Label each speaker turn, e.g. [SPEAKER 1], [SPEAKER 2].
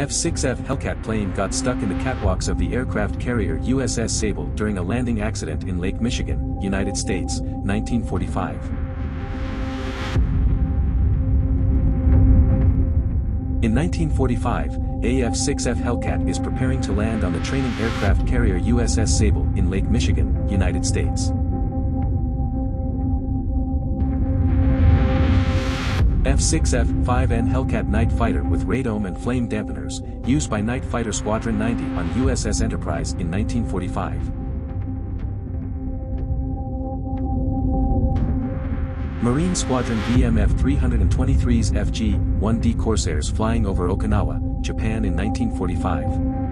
[SPEAKER 1] F-6F Hellcat plane got stuck in the catwalks of the aircraft carrier USS Sable during a landing accident in Lake Michigan, United States, 1945. In 1945, AF-6F Hellcat is preparing to land on the training aircraft carrier USS Sable in Lake Michigan, United States. F-6F-5N Hellcat Night Fighter with radome and flame dampeners, used by Night Fighter Squadron 90 on USS Enterprise in 1945. Marine Squadron VMF 323's FG-1D Corsairs flying over Okinawa, Japan in 1945.